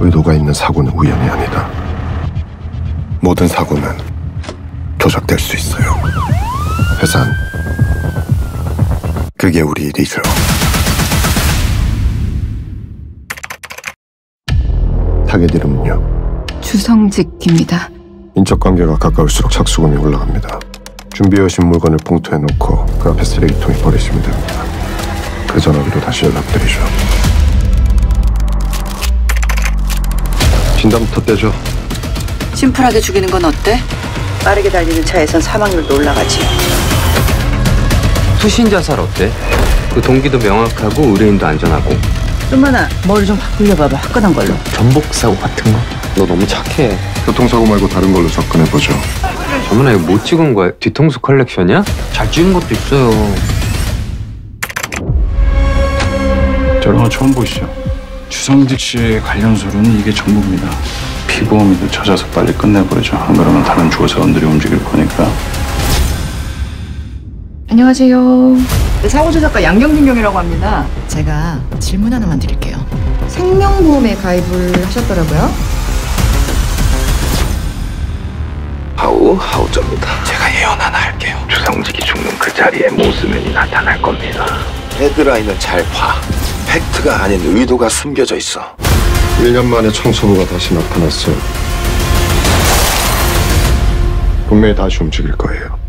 의도가 있는 사고는 우연이 아니다. 모든 사고는 조작될 수 있어요. 회산. 그게 우리 일이죠. 타겟 이름은요. 주성직입니다. 인적 관계가 가까울수록 착수금이 올라갑니다. 준비해 오신 물건을 봉투에 넣고 그 앞에 쓰레기통에 버리시면 됩니다. 그 전화기로 다시 연락드리죠. 진담부터 떼죠. 심플하게 죽이는 건 어때? 빠르게 달리는 차에선 사망률도 올라가지. 투신 자살 어때? 그 동기도 명확하고 의뢰인도 안전하고 좀만아 머리 좀 확 굴려봐봐 화끈한 걸로. 전복 사고 같은 거? 너 너무 착해. 교통사고 말고 다른 걸로 접근해보죠. 저번에 이거 못 찍은 거야? 뒤통수 컬렉션이야? 잘 찍은 것도 있어요. 저런 거 처음 보시죠? 주성직 씨의 관련 서류는 이게 전부입니다. 피보험이도 찾아서 빨리 끝내버리죠. 안 그러면 다른 조사원들이 움직일 거니까. 안녕하세요. 네, 사고조작가 양경진 경이라고 합니다. 제가 질문 하나만 드릴게요. 생명보험에 가입을 하셨더라고요. 하우 하우저입니다. 제가 예언 하나 할게요. 주성직이 죽는 그 자리에 모스맨이 나타날 겁니다. 헤드라인을 잘 봐. 팩트가 아닌 의도가 숨겨져 있어. 1년 만에 청소부가 다시 나타났어요. 분명히 다시 움직일 거예요.